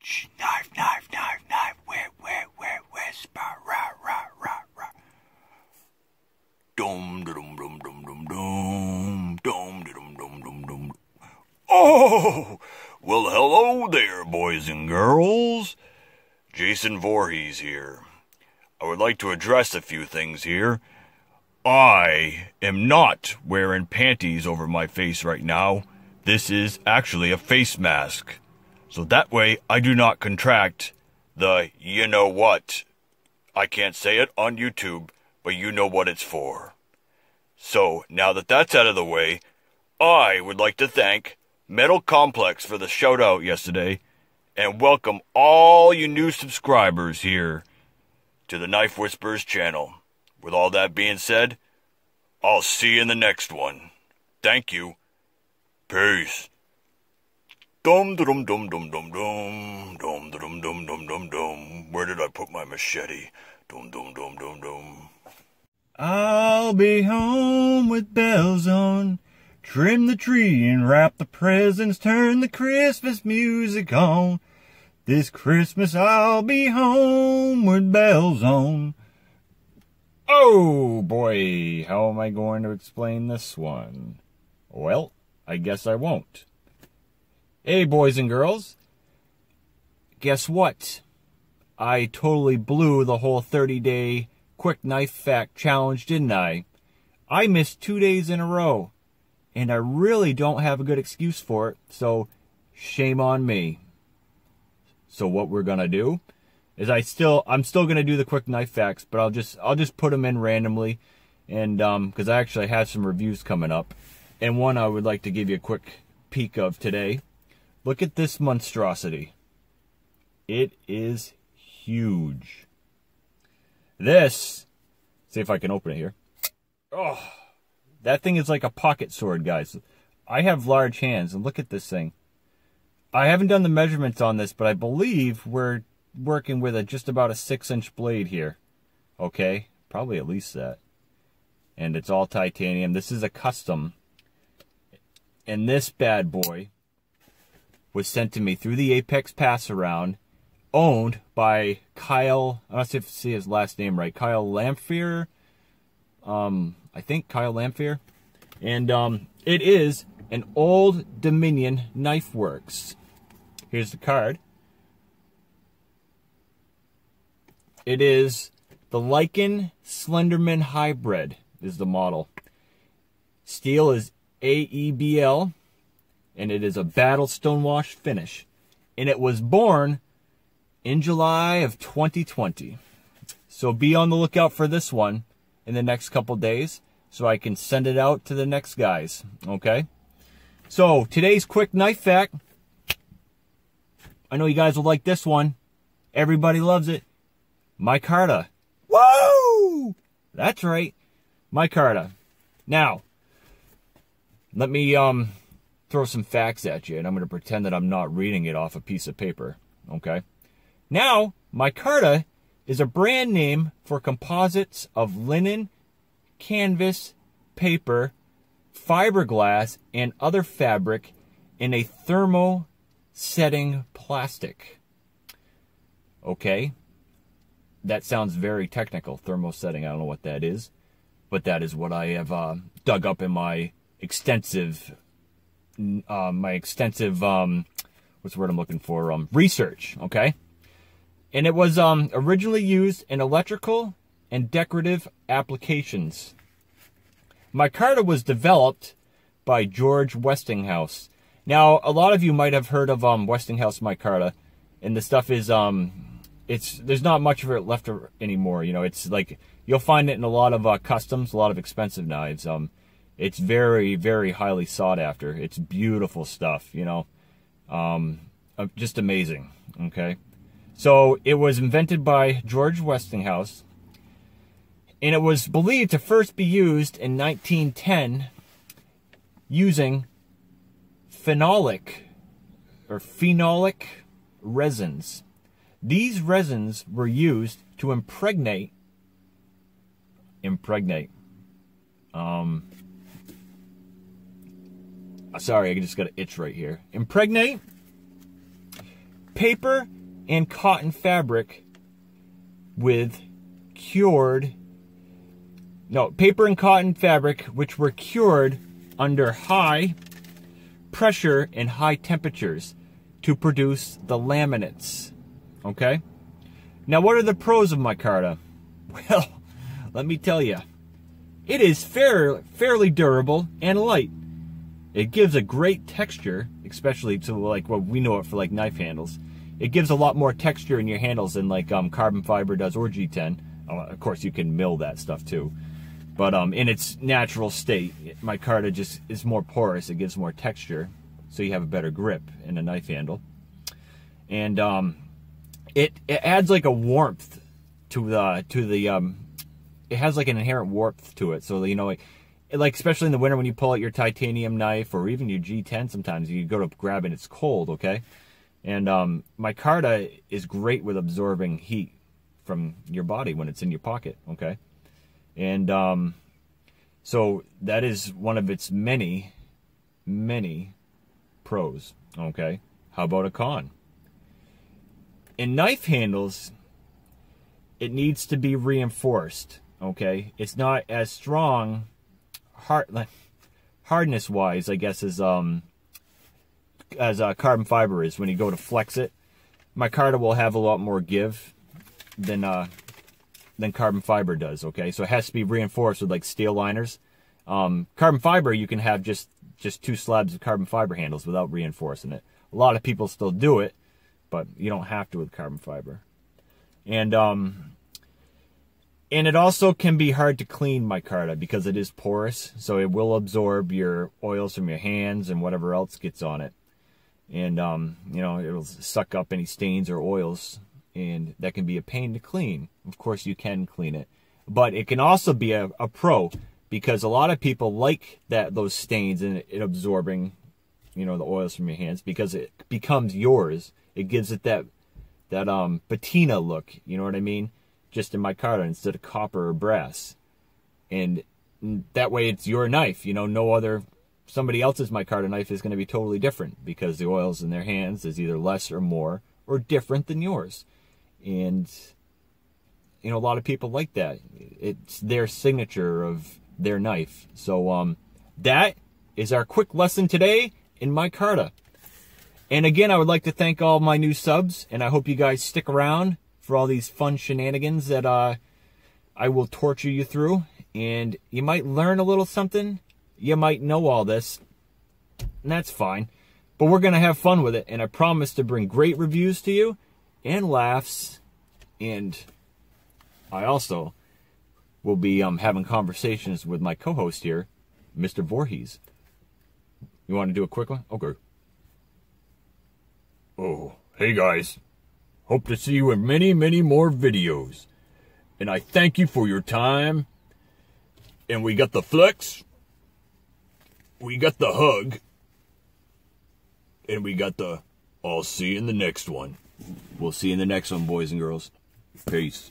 Knife, knife, knife, knife. Where, where, where, whisper. Rah, rah, rah, rah. Dum, dum, dum, dum, dum, dum. Dum, dum, dum, dum, dum. Oh, well, hello there, boys and girls. Jason Voorhees here. I would like to address a few things here. I am not wearing panties over my face right now. This is actually a face mask. So that way I do not contract the you know what. I can't say it on YouTube, but you know what it's for. So now that that's out of the way, I would like to thank Metal Complex for the shout out yesterday and welcome all you new subscribers here to the Knife Whisperer's channel. With all that being said, I'll see you in the next one. Thank you. Peace. Dum dum dum dum dum dum dum dum dum dum dum dum. Where did I put my machete? Dum dum dum dum dum. I'll be home with bells on. Trim the tree and wrap the presents. Turn the Christmas music on. This Christmas I'll be home with bells on. Oh boy, how am I going to explain this one? Well, I guess I won't. Hey, boys and girls. Guess what? I totally blew the whole 30 day quick knife fact challenge, didn't I? I missed two days in a row, and I really don't have a good excuse for it, so shame on me. So what we're gonna do is I still I'm still gonna do the quick knife facts, but I'll just I'll just put them in randomly, and um because I actually have some reviews coming up, and one I would like to give you a quick peek of today. Look at this monstrosity. It is huge. This, see if I can open it here. Oh, that thing is like a pocket sword, guys. I have large hands, and look at this thing. I haven't done the measurements on this, but I believe we're working with a just about a six inch blade here. Okay, probably at least that. And it's all titanium. This is a custom. And this bad boy was sent to me through the Apex Pass around, owned by Kyle. I don't know if you see his last name right. Kyle Lamphere. Um, I think Kyle Lamphere. And um, it is an Old Dominion Knife Works. Here's the card. It is the Lycan Slenderman Hybrid is the model. Steel is AEBL, and it is a battle stonewash finish. And it was born in July of 2020. So be on the lookout for this one in the next couple days so I can send it out to the next guys. Okay? So today's quick knife fact I know you guys will like this one. Everybody loves it. Micarta. Whoa! That's right. Micarta. Now, let me um throw some facts at you, and I'm going to pretend that I'm not reading it off a piece of paper. Okay? Now, micarta is a brand name for composites of linen, canvas, paper, fiberglass, and other fabric in a thermo setting plastic. Okay? That sounds very technical, thermosetting. I don't know what that is, but that is what I have uh, dug up in my extensive, uh, my extensive, um, what's the word I'm looking for? Um, research. Okay, and it was um, originally used in electrical and decorative applications. Micarta was developed by George Westinghouse now, a lot of you might have heard of um, Westinghouse micarta, and the stuff is um, it's there's not much of it left anymore. You know, it's like you'll find it in a lot of uh, customs, a lot of expensive knives. Um, it's very, very highly sought after. It's beautiful stuff. You know, um, uh, just amazing. Okay, so it was invented by George Westinghouse, and it was believed to first be used in 1910 using phenolic or phenolic resins. These resins were used to impregnate impregnate um sorry, I just got an itch right here. Impregnate paper and cotton fabric with cured no paper and cotton fabric which were cured under high pressure and high temperatures to produce the laminates okay? Now what are the pros of micarta well let me tell you it is fair, fairly durable and light it gives a great texture especially to like what we know it for like knife handles it gives a lot more texture in your handles than like um, carbon fiber does or G10. Uh, of course, you can mill that stuff too. But um, in its natural state, micarta just is more porous. It gives more texture, so you have a better grip in a knife handle. And um, it it adds like a warmth to the to the um, it has like an inherent warmth to it. So you know, like, like especially in the winter when you pull out your titanium knife or even your G10, sometimes you go to grab and it's cold. Okay, and um, micarta is great with absorbing heat from your body when it's in your pocket, okay? And um, so that is one of its many, many pros, okay? How about a con? In knife handles, it needs to be reinforced, okay? It's not as strong, hard, hardness wise, I guess, as um, as uh, carbon fiber is when you go to flex it. My Micarta will have a lot more give than uh, than carbon fiber does. Okay, so it has to be reinforced with like steel liners. Um, carbon fiber you can have just just two slabs of carbon fiber handles without reinforcing it. A lot of people still do it, but you don't have to with carbon fiber. And um, and it also can be hard to clean micarta because it is porous, so it will absorb your oils from your hands and whatever else gets on it. And um, you know it'll suck up any stains or oils and that can be a pain to clean. Of course you can clean it. But it can also be a, a pro because a lot of people like that those stains and it absorbing you know the oils from your hands because it becomes yours. It gives it that that um patina look. You know what i mean just in my micarta instead of copper or brass and that way it's your knife you know no other somebody else's micarta knife is going to be totally different because the oils in their hands is either less or more or different than yours. And you know, a lot of people like that. It's their signature of their knife. So um that is our quick lesson today in micarta. And again, I would like to thank all my new subs and I hope you guys stick around for all these fun shenanigans that uh I will torture you through and you might learn a little something you might know all this, and that's fine. But we're going to have fun with it, and I promise to bring great reviews to you and laughs. And I also will be um, having conversations with my co host here, Mr. Voorhees. You want to do a quick one? Okay. Oh, hey guys. Hope to see you in many, many more videos. And I thank you for your time. And we got the flex we got the hug, and we got the I'll see you in the next one. We'll see you in the next one, boys and girls. Peace.